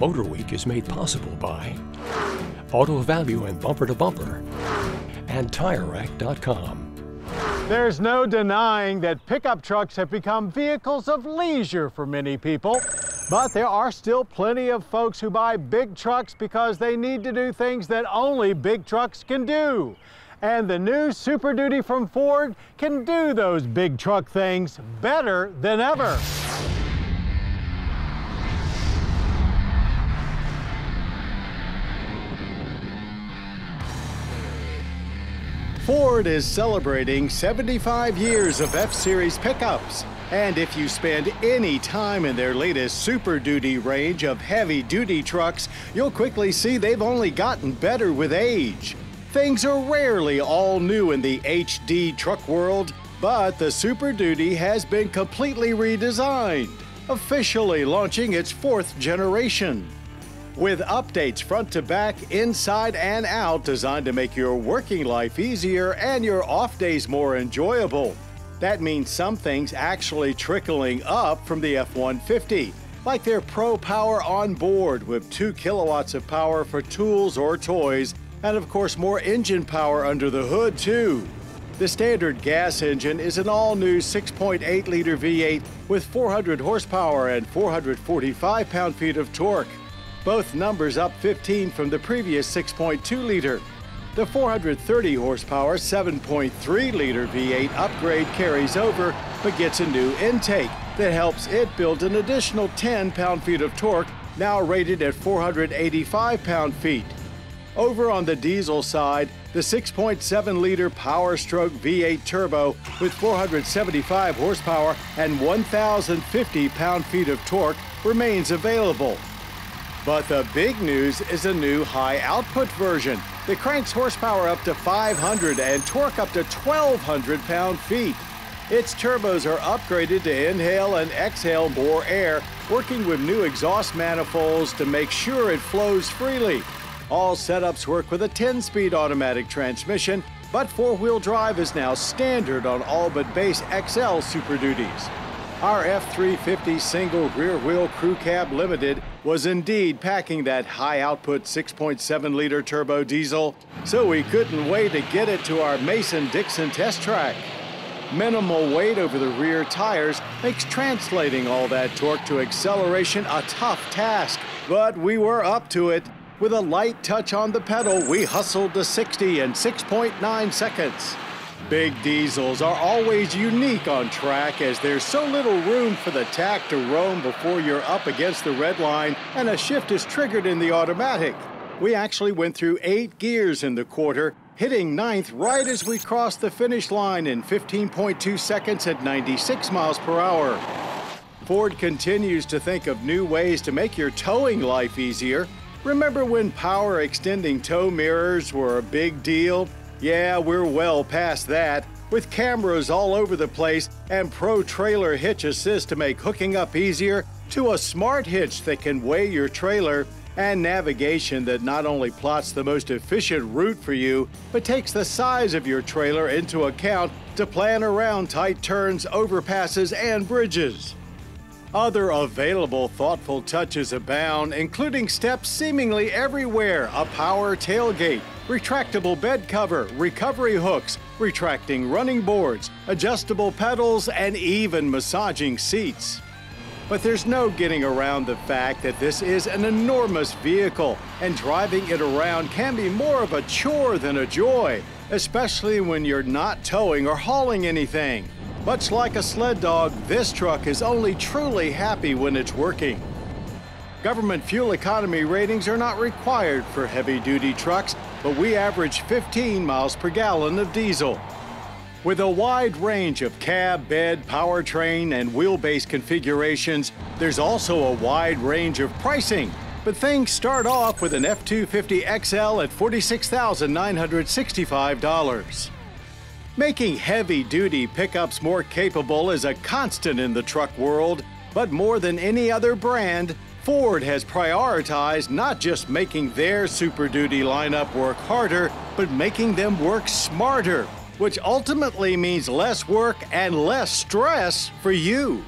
Motor Week is made possible by Auto Value and Bumper to Bumper and TireRack.com. There's no denying that pickup trucks have become vehicles of leisure for many people. But there are still plenty of folks who buy big trucks because they need to do things that only big trucks can do. And the new Super Duty from Ford can do those big truck things better than ever. Ford is celebrating 75 years of F-Series pickups. And if you spend any time in their latest Super Duty range of heavy duty trucks, you'll quickly see they've only gotten better with age. Things are rarely all new in the HD truck world, but the Super Duty has been completely redesigned, officially launching its fourth generation. With updates front to back, inside and out, designed to make your working life easier and your off days more enjoyable. That means some things actually trickling up from the F 150, like their Pro Power on board with 2 kilowatts of power for tools or toys, and of course, more engine power under the hood, too. The standard gas engine is an all new 6.8 liter V8 with 400 horsepower and 445 pound feet of torque both numbers up 15 from the previous 6.2 liter. The 430 horsepower 7.3 liter V8 upgrade carries over but gets a new intake that helps it build an additional 10 pound feet of torque, now rated at 485 pound feet. Over on the diesel side, the 6.7 liter Power Stroke V8 Turbo with 475 horsepower and 1,050 pound feet of torque remains available. But the big news is a new high output version that cranks horsepower up to 500 and torque up to 1,200 pound feet. Its turbos are upgraded to inhale and exhale more air, working with new exhaust manifolds to make sure it flows freely. All setups work with a 10 speed automatic transmission, but four wheel drive is now standard on all but base XL Super Duties. Our F350 single rear wheel crew cab limited was indeed packing that high output 6.7 liter turbo diesel, so we couldn't wait to get it to our Mason Dixon test track. Minimal weight over the rear tires makes translating all that torque to acceleration a tough task, but we were up to it. With a light touch on the pedal, we hustled to 60 in 6.9 seconds. Big diesels are always unique on track as there's so little room for the tach to roam before you're up against the red line and a shift is triggered in the automatic. We actually went through eight gears in the quarter, hitting ninth right as we crossed the finish line in 15.2 seconds at 96 miles per hour. Ford continues to think of new ways to make your towing life easier. Remember when power extending tow mirrors were a big deal? Yeah, we're well past that. With cameras all over the place and Pro Trailer Hitch Assist to make hooking up easier, to a smart hitch that can weigh your trailer, and navigation that not only plots the most efficient route for you, but takes the size of your trailer into account to plan around tight turns, overpasses, and bridges. Other available thoughtful touches abound, including steps seemingly everywhere, a power tailgate, retractable bed cover, recovery hooks, retracting running boards, adjustable pedals, and even massaging seats. But there's no getting around the fact that this is an enormous vehicle, and driving it around can be more of a chore than a joy, especially when you're not towing or hauling anything. Much like a sled dog, this truck is only truly happy when it's working. Government fuel economy ratings are not required for heavy duty trucks, but we average 15 miles per gallon of diesel. With a wide range of cab, bed, powertrain, and wheelbase configurations, there's also a wide range of pricing. But things start off with an F250 XL at $46,965. Making heavy duty pickups more capable is a constant in the truck world, but more than any other brand, Ford has prioritized not just making their Super Duty lineup work harder, but making them work smarter, which ultimately means less work and less stress for you.